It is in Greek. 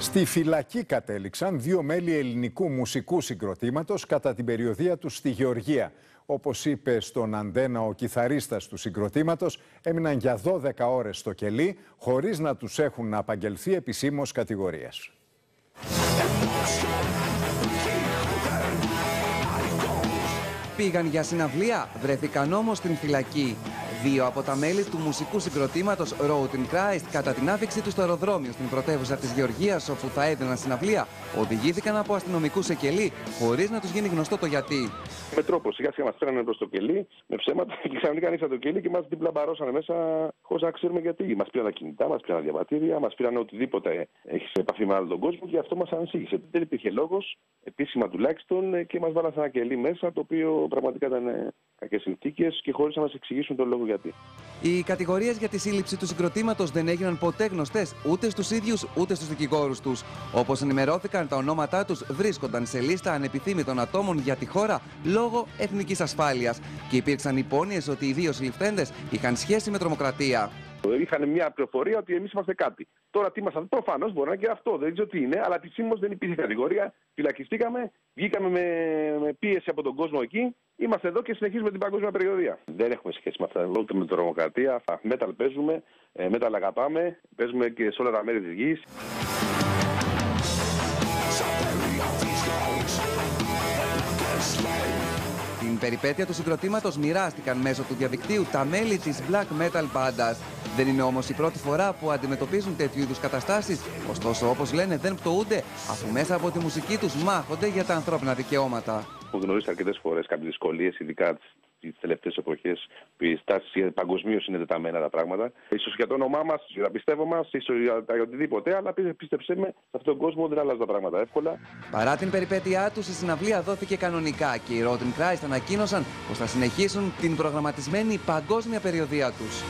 Στη φυλακή κατέληξαν δύο μέλη ελληνικού μουσικού συγκροτήματος κατά την περιοδία τους στη Γεωργία. Όπως είπε στον Αντένα ο κιθαρίστας του συγκροτήματος, έμειναν για 12 ώρες στο κελί, χωρίς να τους έχουν απαγγελθεί επισήμως κατηγορίες. Πήγαν για συναυλία, βρέθηκαν όμως στην φυλακή. Δύο από τα μέλη του μουσικού συγκροτήματος Road in Christ, κατά την άφηξη του στο αεροδρόμιο στην πρωτεύουσα της Γεωργίας, όπου θα έδιναν συναυλία, οδηγήθηκαν από αστυνομικούς σε κελί, χωρίς να τους γίνει γνωστό το γιατί. Με τρόπο, σιγά σιγά μας φέρανε προς το κελί, με ψέματα, και ξαφνικά ανοίξαν το κελί και μας διπλαμπαρώσανε μέσα, χωρίς να ξέρουμε γιατί. Μας πήραν τα κινητά, μας πήραν διαβατήρια, μας πήραν οτιδήποτε έχεις σε επαφή με άλλο τον κόσμο και αυτό μας ανησύχησε. Δεν υπήρχε λόγος, επίσημα τουλάχιστον, και μας βάλανε ένα κελί μέσα, το οποίο πραγματικά ήταν κακές συνθήκες και χωρίς να μας εξηγήσουν τον λόγο γιατί. Οι κατηγορίες για τη σύλληψη του συγκροτήματος δεν έγιναν ποτέ γνωστές ούτε στους ίδιους ούτε στους δικηγόρους τους. Όπως ενημερώθηκαν, τα ονόματά τους βρίσκονταν σε λίστα ανεπιθύμητων ατόμων για τη χώρα λόγω εθνικής ασφάλειας και υπήρξαν υπόνοιες ότι οι δύο συλληφθέντες είχαν σχέση με τρομοκρατία. Είχαν μια πληροφορία ότι εμείς είμαστε κάτι. Τώρα τι είμαστε, προφανώς μπορεί να είναι και αυτό, δεν ξέρω τι είναι, αλλά επισήμως δεν υπήρχε κατηγορία. Φυλακιστήκαμε, βγήκαμε με, με πίεση από τον κόσμο εκεί. Είμαστε εδώ και συνεχίζουμε την παγκόσμια περιοδία. Δεν έχουμε σχέση με αυτά, ούτε με την τρομοκρατία. Μέταλ παίζουμε, μέταλ αγαπάμε, παίζουμε και σε όλα τα μέρη της γης. Την περιπέτεια του συγκροτήματος μοιράστηκαν μέσω του διαδικτύου τα μέλη της Black Metal Bandas. Δεν είναι όμως η πρώτη φορά που αντιμετωπίζουν τέτοιου είδους καταστάσεις, ωστόσο όπως λένε δεν πτωούνται, αφού μέσα από τη μουσική τους μάχονται για τα ανθρώπινα δικαιώματα. Έχω γνωρίσει αρκετές φορές κάποιες δυσκολίες, ειδικά τις τελευταίες εποχές που οι στάσεις παγκοσμίως είναι τεταμένα τα πράγματα. σω για το όνομά μας, για τα πιστεύω μας, ίσως για οτιδήποτε, αλλά πίστεψέ με, σε αυτόν τον κόσμο δεν αλλάζουν τα πράγματα εύκολα. Παρά την περιπέτειά τους, η συναυλία δόθηκε κανονικά και οι Rotten Christ ανακοίνωσαν πως θα συνεχίσουν την προγραμματισμένη παγκόσμια περιοδία τους.